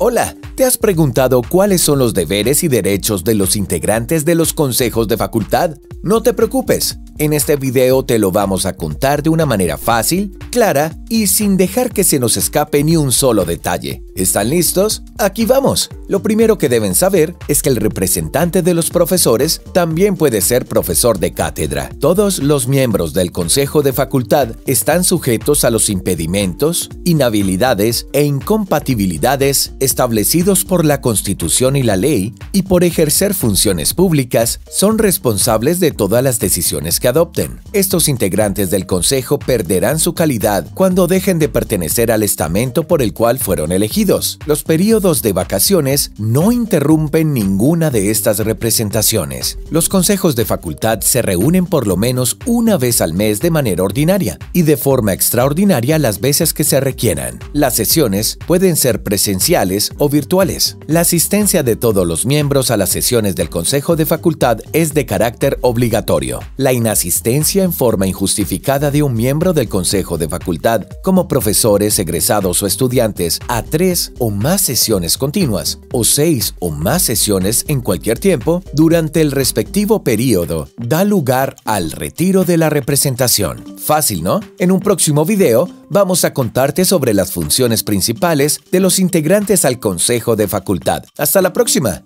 Hola, ¿te has preguntado cuáles son los deberes y derechos de los integrantes de los consejos de facultad? No te preocupes, en este video te lo vamos a contar de una manera fácil, clara y sin dejar que se nos escape ni un solo detalle. ¿Están listos? Aquí vamos. Lo primero que deben saber es que el representante de los profesores también puede ser profesor de cátedra. Todos los miembros del Consejo de Facultad están sujetos a los impedimentos, inhabilidades e incompatibilidades establecidos por la Constitución y la ley y por ejercer funciones públicas son responsables de todas las decisiones que adopten. Estos integrantes del Consejo perderán su calidad cuando dejen de pertenecer al estamento por el cual fueron elegidos. Los periodos de vacaciones no interrumpen ninguna de estas representaciones. Los consejos de facultad se reúnen por lo menos una vez al mes de manera ordinaria y de forma extraordinaria las veces que se requieran. Las sesiones pueden ser presenciales o virtuales. La asistencia de todos los miembros a las sesiones del Consejo de Facultad es de carácter obligatorio. La asistencia en forma injustificada de un miembro del Consejo Facultad, como profesores, egresados o estudiantes, a tres o más sesiones continuas, o seis o más sesiones en cualquier tiempo, durante el respectivo periodo, da lugar al retiro de la representación. Fácil, ¿no? En un próximo video vamos a contarte sobre las funciones principales de los integrantes al Consejo de Facultad. Hasta la próxima.